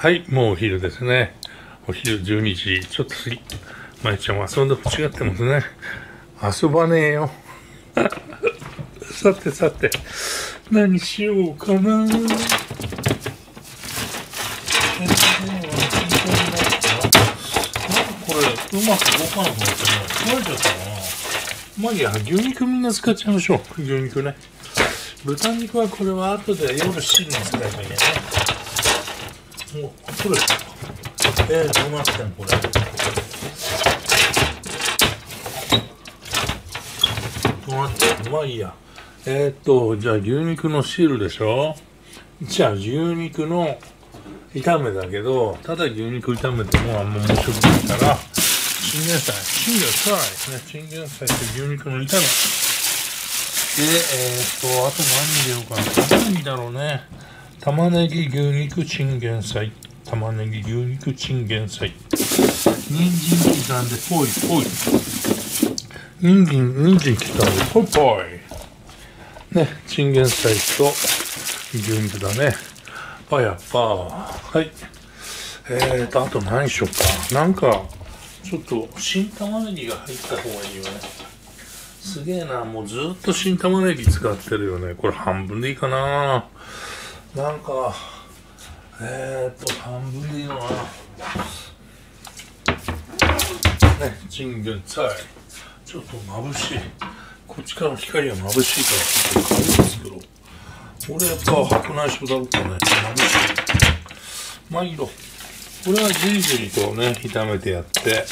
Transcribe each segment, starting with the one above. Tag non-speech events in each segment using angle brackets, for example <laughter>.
はい、もうお昼ですね。お昼12時ちょっと過ぎ。まいちゃんは遊んで欲しがってますね。遊ばねえよ。<laughs> さてさて、何しようかな。これ、うまく動かなくなってね、壊れちゃったかな。まあいいや、牛肉みんな使っちゃいましょう。牛肉ね。豚肉はこれは後で夜汁に使えばいいね。もう、これ。えー、どうなってんこれ。どうなってんのまあいいや。えー、っと、じゃあ牛肉の汁でしょじゃあ牛肉の炒めだけど、ただ牛肉炒めてもあんま面白くないから、チンゲン菜、チンゲン菜ですね。チンゲン菜と牛肉の炒め。で、えー、っと、あと何入れようかな。何だろうね。玉ねぎ、牛肉、チンゲン菜。玉ねぎ、牛肉、チンゲン菜。人参刻んで、ぽいぽい。人参、人参刻んで、ぽいぽい。ね、チンゲン菜と牛肉だね。あ、やっぱ、はい。えーと、あと何しようか。なんか、ちょっと、新玉ねぎが入った方がいいよね。すげえな、もうずっと新玉ねぎ使ってるよね。これ半分でいいかな。なんか、えーと、半分でいいのかな。ね、チンゲン菜。ちょっと眩しい。こっちからの光が眩しいから、ちょっと軽く作ろう。俺やっぱ白内障だろうかね。眩しい。まあいいよ。これはじりじりとね、炒めてやって、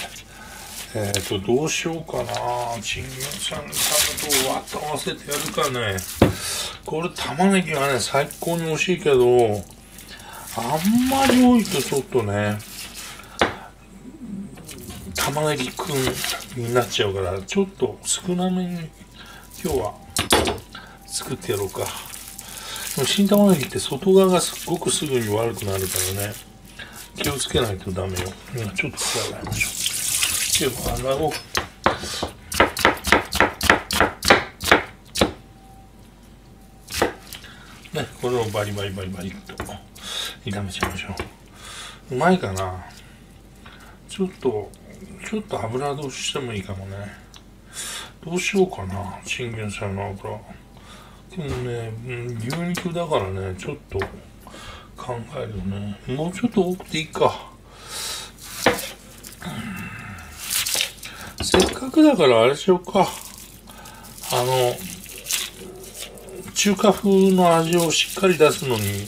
えっ、ー、と、どうしようかな。チンゲン菜のタとわっと合わせてやるかね。これ玉ねぎはね、最高に美味しいけど、あんまり多いとちょっとね、玉ねぎくんになっちゃうから、ちょっと少なめに今日は作ってやろうか。新玉ねぎって外側がすっごくすぐに悪くなるからね、気をつけないとダメよ。今ちょっと加えましょう。では、穴を。ね、これをバリバリバリバリっと炒めちゃいましょう。うまいかなちょっと、ちょっと油通ししてもいいかもね。どうしようかなチンゲン菜の油。でもね、牛肉だからね、ちょっと考えるね。もうちょっと多くていいか。せっかくだからあれしようか。あの、中華風の味をしっかり出すのに、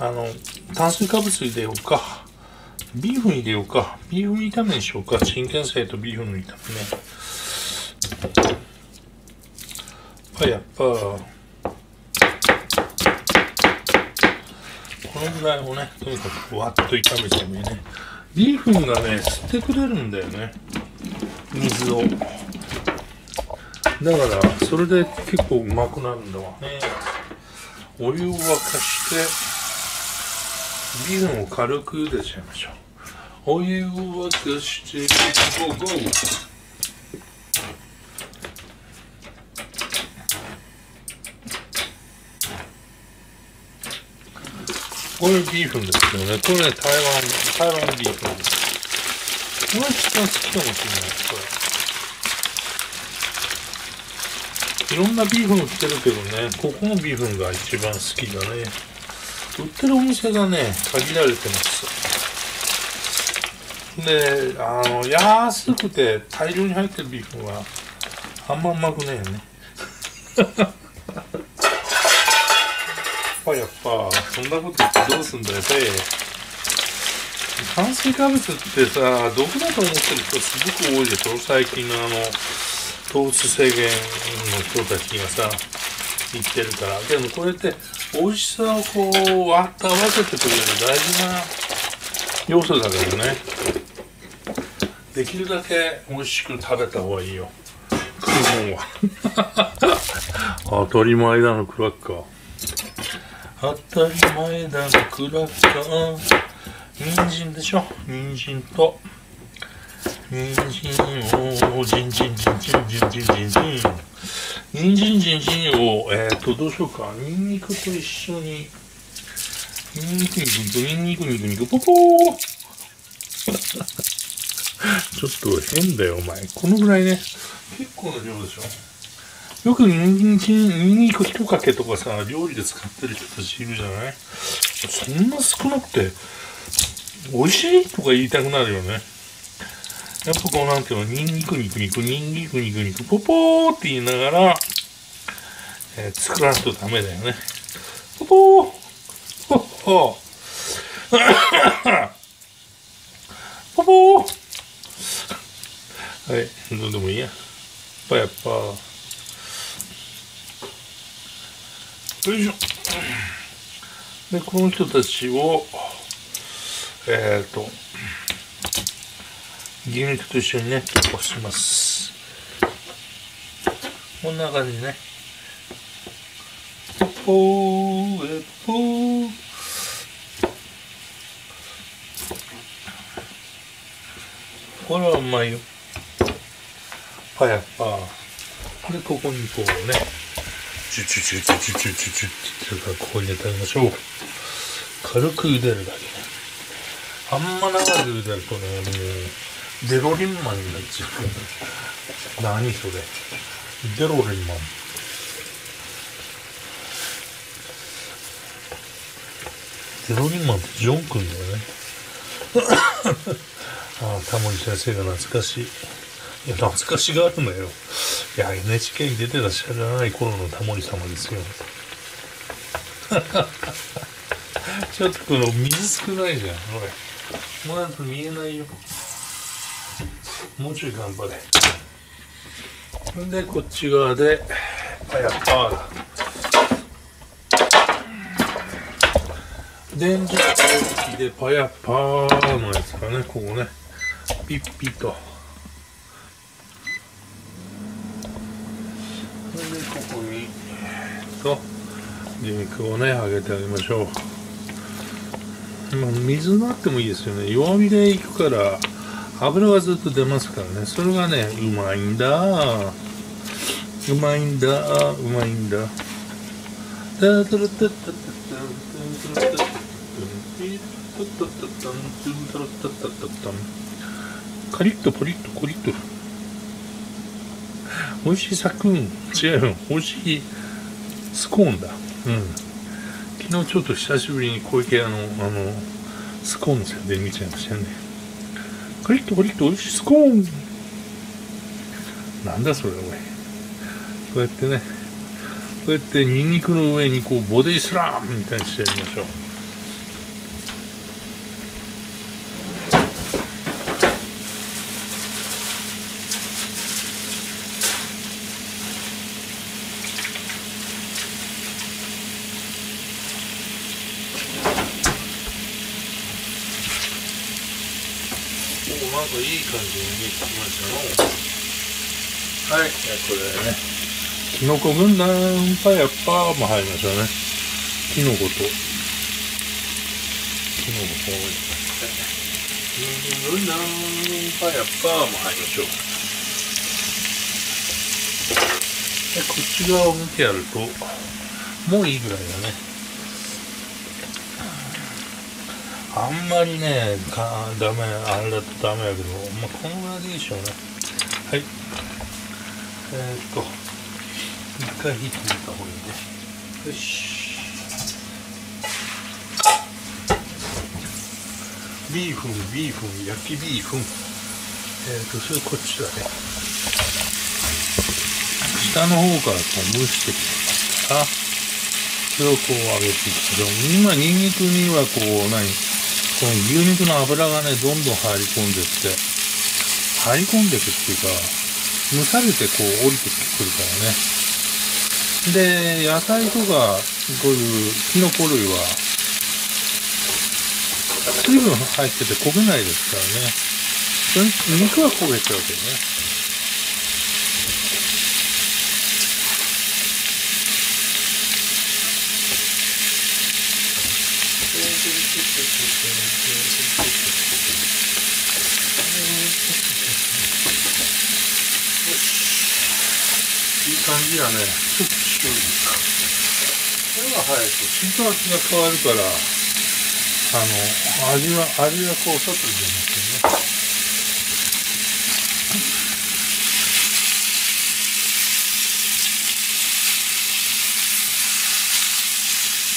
あの、炭水化物入れようか。ビーフ入れようか。ビーフ炒めにしようか。チンゲン菜とビーフの炒めね。あ、やっぱ、このぐらいをね、とにかくわっと炒めてもいいね。ビーフンがね、吸ってくれるんだよね。水を。だから、それで結構うまくなるんだわね。お湯を沸かして、ビンを軽く茹でちゃいましょう。お湯を沸かして、ゴーゴー。これビーフンですけどね。これね、台湾、台湾ビーフンです。これ一番好きかもしれない、これ。いろんなビーフン売ってるけどね、ここのビーフンが一番好きだね。売ってるお店がね、限られてます。で、あの、安くて大量に入ってるビーフンは、あんまうまくねえよね。ぱ <laughs> やっぱそんなこと言ってどうすんだよね炭水化物ってさ毒だと思ってる人すごく多いでしょ？最近のあの糖質制限の人たちがさ言ってるから。でもこれって美味しさをこうわっと合わせてくれる大事な要素だからね。できるだけ美味しく食べた方がいいよ。食うもんは。当たり前だのクラッカー。当たり前だのクラッカー。人参でしょ？人参と。人参をジンジンジンジンジンジンジンジン人参ジンジンをえっ、とどうしようかニンニクと一緒にニンニク肉とニンニク肉肉ポポーちょっと変だよ、お前。このぐらいね、結構な量でしょ。よくニンニク、ニンニク一かけとかさ、料理で使ってる人たちいるじゃないそんな少なくて、美味しいとか言いたくなるよね。やっぱこうなんていうの、ニンニク肉肉、ニンニク肉肉、ポポーって言いながら、えー、作らんとダメだよね。ポポーポッポーポポー <coughs> はい、どうでもいいや。やっぱやっぱ。よいしょ。で、この人たちを、えっ、ー、と、牛肉と一緒にね、こします。こんな感じね。ポー、えポー。これはうまいよ。パヤッパー。で、ここにこうね、チュチュチュチュチュチュチュチュチュここに入れてあげましょう。軽く茹でるだけね。あんま長く茹でるとね、もう、デロリンマンになっちゃう。何それ。デロリンマン。デロリンマンってジョン君だよね。<coughs> ああ、タモリ先生が懐かしい。いや、懐かしがあるのよ。いや、NHK に出てらっしゃらない頃のタモリ様ですよ。<laughs> ちょっとこの水少ないじゃん。おい。もうなんと見えないよ。もうちょい頑張れ。んで、こっち側で、あ、やっぱ電磁気でパヤッパーのやつがね、ここね、ピッピッと。と牛肉をね揚げてあげましょう、まあ、水なってもいいですよね弱火でいくから油がずっと出ますからね。それがねうまいんだ。うまいんだ。うまいんだ。カリッとポリッとコリッと美味しいサクン違うよ美味しいスコーンだうん昨日ちょっと久しぶりに小池屋のあのスコーンの宣伝見ちゃいましたねカリッとカリッと美味しいスコーンなんだそれおいこうやってねこうやってニンニクの上にこうボディスラムみたいにしてやりましょうなんかいい感じに見えてきましたのはいこれね。きのこ軍団パやっぱも入りましたね。きのこと。きのここういってきのこ軍団パやっぱも入りましょう。でこっち側を見てやるともういいぐらいだね。あんまりねかダメあれだとダメやけどまあこのぐらいでいいでしょうね。はい。えー、っと一回火止めた方がいいね。よし。ビーフンビーフン焼きビーフン。えー、っとそれこっちだね。下の方からこう蒸してきた。らそれをこう揚げていく。けど今ニンニクにはこう何この牛肉の脂がね、どんどん入り込んでって、入り込んでいくっていうか、蒸されてこう降りてくるからね。で、野菜とか、こういうキノコ類は、水分入ってて焦げないですからね。肉は焦げちゃうけどね。感じやね。ちょっと塩入れか。これが入ると心拍が変わるからあの味は味はこう外に出ますよね。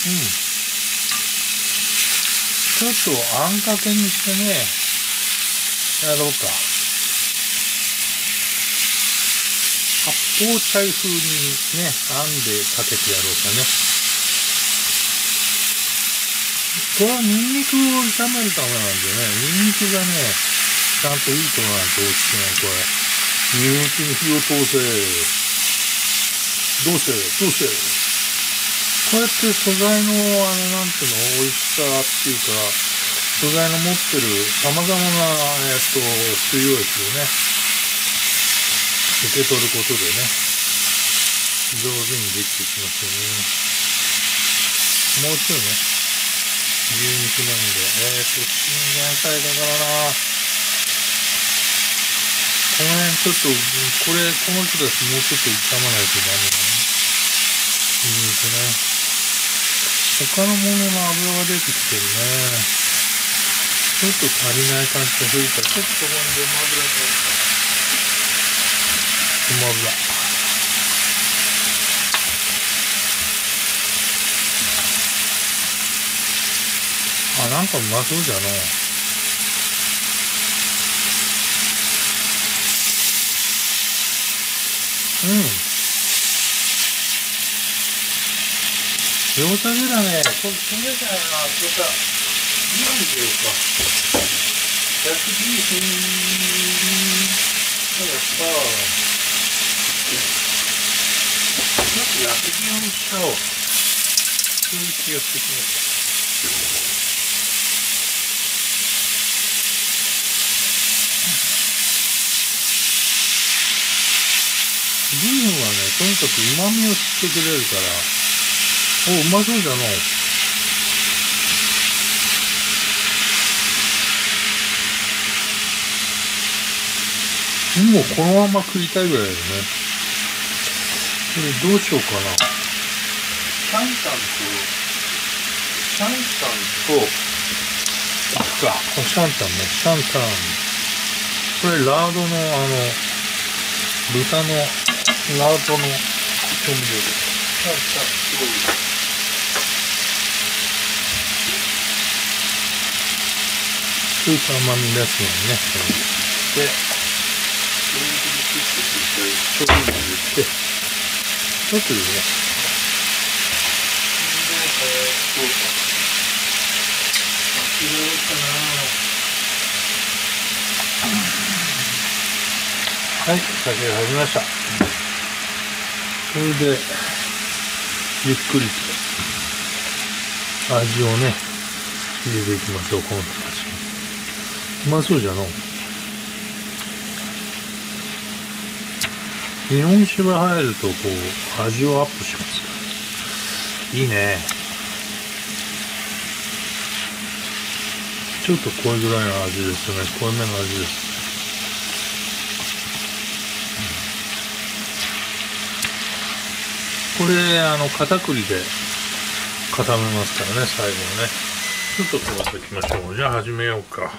うん。ちょっとあんかけにしてねやろうか。発泡茶風にねあんでかけてやろうかねこれはニンニクを炒めるためなんでね、ニンニクがね、ちゃんといいとこなんて美味しくない、これ。ニンニクに火を通せ。どうしてどうしてこうやって素材の、あれなんていうの、美味しさっていうか、素材の持ってる様々な、えっと、水溶液をね、受け取ることでね、上手にできてきますよね。もうちょいね、牛肉なんで、えーと、チンゲン菜だからな。この辺ちょっと、これ、この人たちもうちょっと炒まないとダメだね。ニンニクね。他のものの油が出てきてるね。ちょっと足りない感じがするから、ちょっとここにごま油と、ごま油。あ、なんかうまそうじゃのうん。餃子でだね。これ、それじゃな、それか、ビーフでよか。焼きビーフなんかさ、ちょっと焼きビーフにしちゃおう。そうい気がしてきました。ビーフはね、とにかく旨味を吸ってくれるから、お、うまそうじゃのもうこのまま食いたいぐらいだよね。これどうしようかな。シャンタンと、シャンタンと、あ、か、こシャンタンね、シャンタン。これラードのあの、豚のナルトの調味料です。さあさあ、すごい。スーパーマミですもんね。で、鶏肉に切ってくれて、調味料入れて、ちょっとでね、で、えー、っと、入れようかな。はい、酒が入りました。それでゆっくりと味をね入れていきましょうこの人たちうまそうじゃの日本酒が入るとこう味をアップしますいいね。ちょっと濃いぐらいの味ですよね。濃いめの味です。これあの片栗で固めますからね最後ね。ちょっとこうしていきましょう。じゃあ始めようか。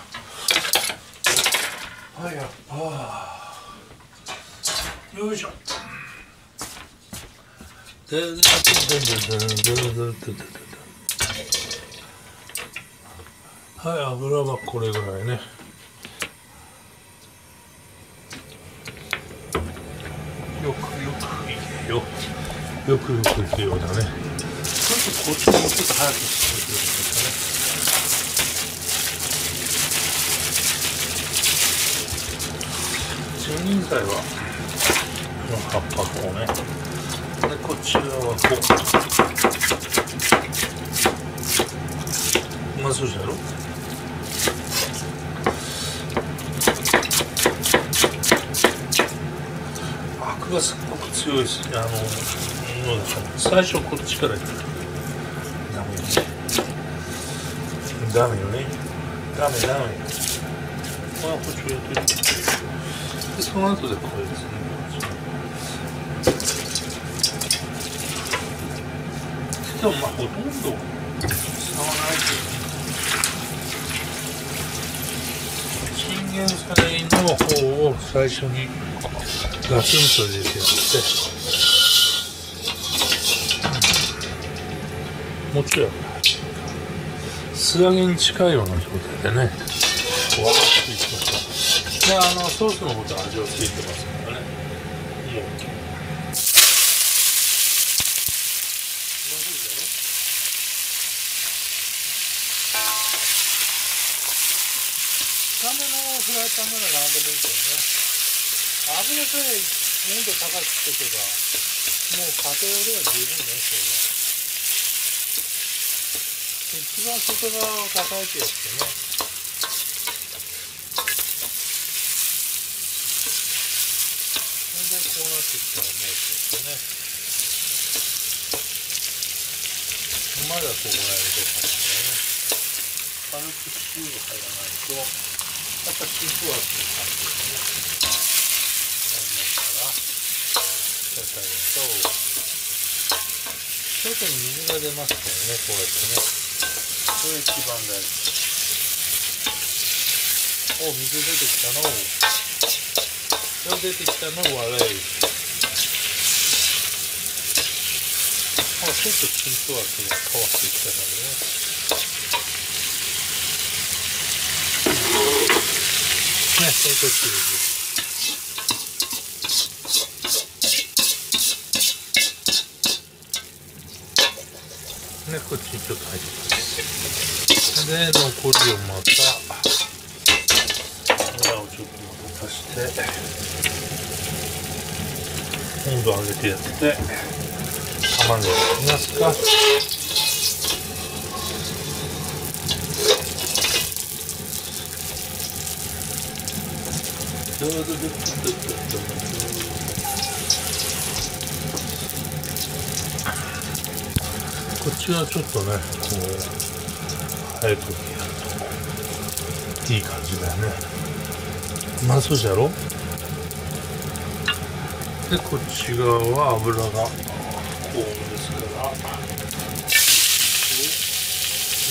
はいやっぱよいしょ。はい油はこれぐらいね。よくよくいけよ。くよくいくようだね。ちょっとこっちもちょっと早くしてくれるんですかね。人材は。の葉っぱこうね。でこちらはこう。まあそうじゃろアクがすっごく強いですあのそう最初こっちから行くダメよねダメよね。ダメダメ。まあこっちをやってる。でその後でこれですね。でもまあほとんど使わないけどンサレの方を最初にガツンと入れてやって、もちろん素揚げに近いような状態でねわらしいとかであのソースのこと味をついてます。深めのフライパンなら何でもいいけどね油さえ温度高くしとけばもう家庭では十分ねそれは一番外側を叩いてやってねそれでこうなってきたらもうちょっとねまだここら辺どうかな軽く塩が入らないとやっぱシーフはする感じですね。なりますからちょっとあげと外に水が出ますからね。こうやってね。これ一番大事お水出てきたのよ出てきたの悪いあちょっとチンクワークが変わってきたからねね、そういう時ね、こっちにちょっと入ってます。で、残りをまた裏をちょっとまた足して温度上げてやって。玉ねぎいきますかこっちはちょっとねこう早くやるといい感じだよね。まあそうじゃろ？でこっち側は油が多めですからも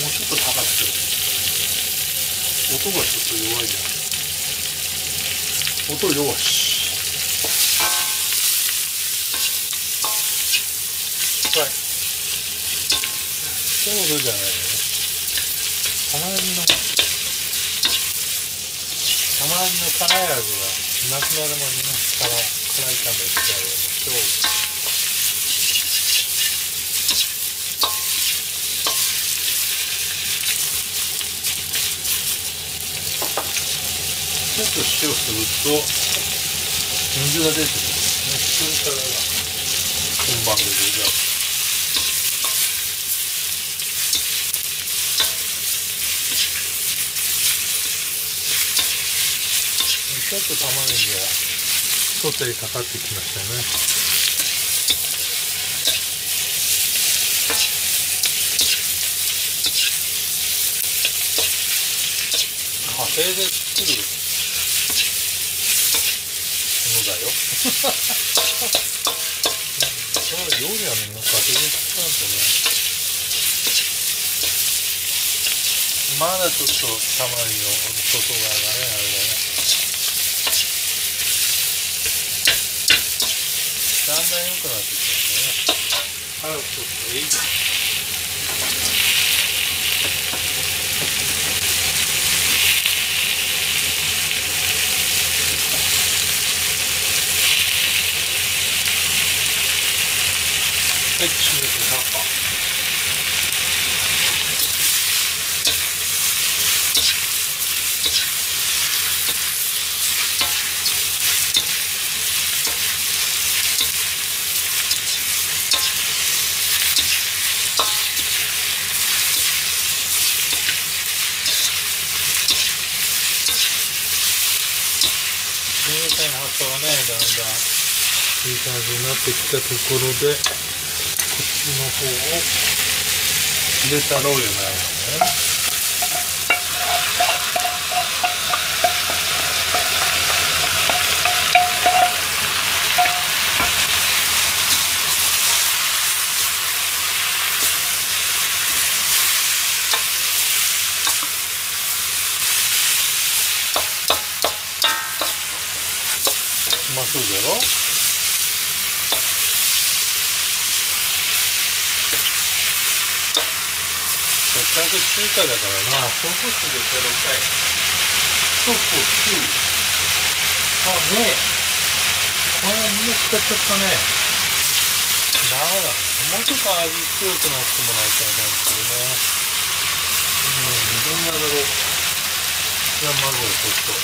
うちょっと高くて音がちょっと弱い。じゃん音よしはい。そうじゃない。よね玉ねぎの玉ねぎの辛い。味がなくなるまでね辛辛い。炒めしてあげましょうちょっと塩すると水が出てくるんですねそれからが本番で出るちょっと玉ねぎがソテーかかってきましたね。家庭で作るだよ。その料理はみんな家庭で作らんとね。まだちょっとたまにの外側がね。あれだね。だんだん良くなってきましたね。早くちょっといい、閉めてな。明太の葉っぱがね、だんだんいい感じになってきたところで、こっちの方を入れたろうよなねまそうじゃろせっかく中華だからな。ソースでやろうかい。ソースあねこれみんな使っちゃったね。ダメだもうちょっと味強くなってもらいたいんですけどね。うんどんなだろうじゃあまずはちょっと。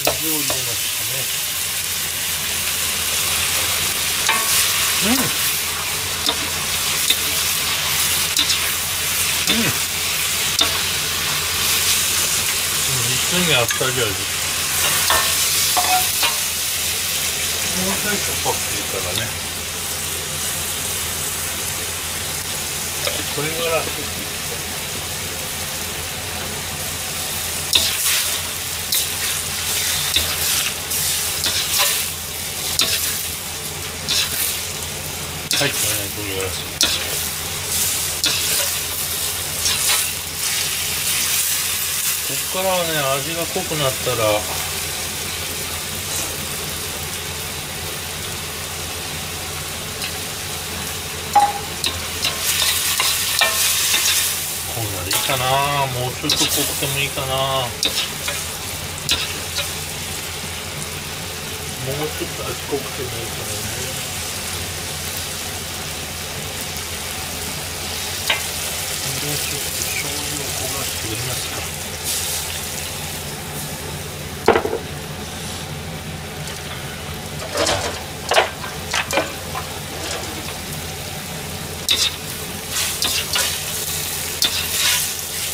水を入れましたねうん。うん。実にあったり味もうちょいしょっぱくするからねこれからち入ってない唐辛子こっからはね味が濃くなったらこんなでいいかな。もうちょっと濃くてもいいかな。もうちょっと味濃くてもいいかな。ちょっと醤油を焦がしてみますか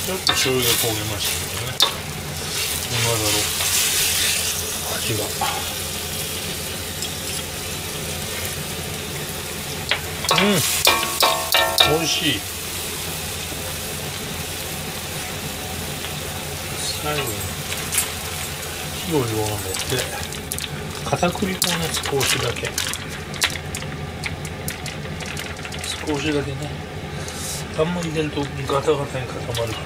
ちょっと醤油が焦げましたけどね。今だろう味が。うん。美味しい。最後に火を弱めて片栗粉をね少しだけ。少しだけね。あんまり入れるとガタガタに固まる。か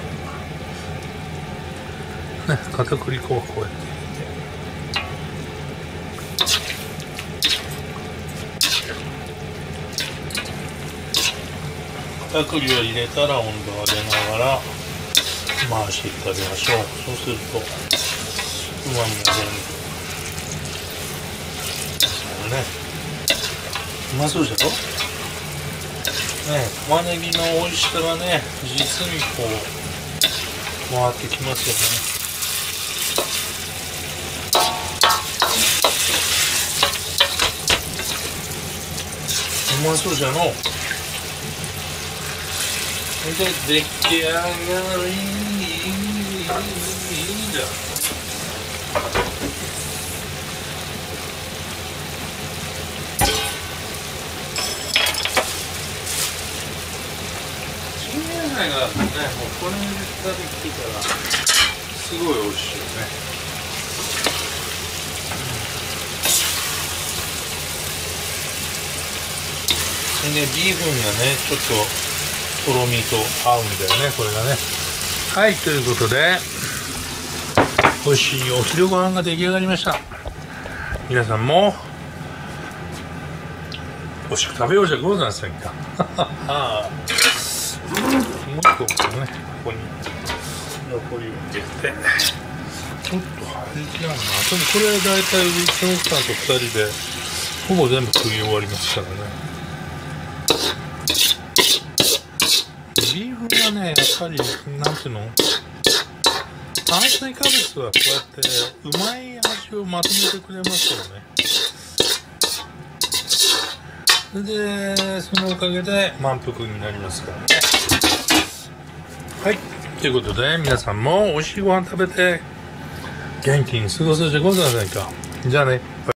らね片栗粉はこうやって。片栗を入れたら温度を上げながら。回していただきましょう。そうするとうまみが出る。そうねうまそうじゃろ？ね玉ねぎの美味しさがね実にこう回ってきますよね。うまそうじゃので出来上がりいいんチンゲン菜がねもうこれができてからすごい美味しいよね。でビーフンがねちょっととろみと合うんだよねこれがね。はいということで美味しいお昼ご飯が出来上がりました。皆さんも美味しく食べようじゃございませんか。<laughs> もう一個ねここに。残りを入れて。ちょっと入りきらんな。でもこれ大体うちの奥さんと2人でほぼ全部食い終わりますからね。ビーフがねやっぱりなんていうの？炭水化物はこうやってうまい味をまとめてくれますよね。それでそのおかげで満腹になりますからね。はい。ということで皆さんも美味しいご飯食べて元気に過ごすじゃございませんか？じゃあね。